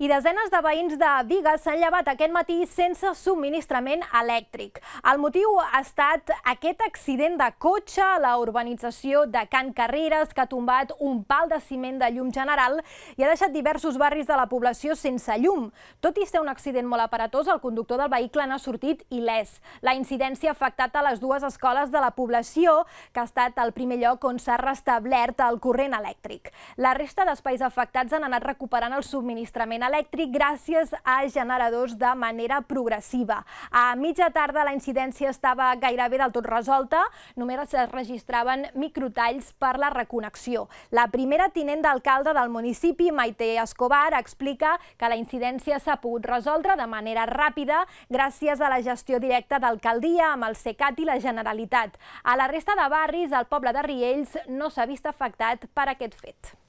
i desenes de veïns de Vigues s'han llevat aquest matí sense subministrament elèctric. El motiu ha estat aquest accident de cotxe a la urbanització de Can Carreres que ha tombat un pal de ciment de llum general i ha deixat diversos barris de la població sense llum. Tot i ser un accident molt aparatós, el conductor del vehicle n'ha sortit il·lès. La incidència ha afectat a les dues escoles de la població, que ha estat el primer lloc on s'ha restablert el corrent elèctric. La resta d'espais afectats han anat recuperant el subministrament elèctric gràcies a generadors de manera progressiva. A mitja tarda la incidència estava gairebé del tot resolta, només es registraven microtalls per la reconnexió. La primera tinent d'alcalde del municipi, Maite Escobar, explica que la incidència s'ha pogut resoldre de manera ràpida gràcies a la gestió directa d'alcaldia amb el SECAT i la Generalitat. A la resta de barris, el poble de Riells no s'ha vist afectat per aquest fet.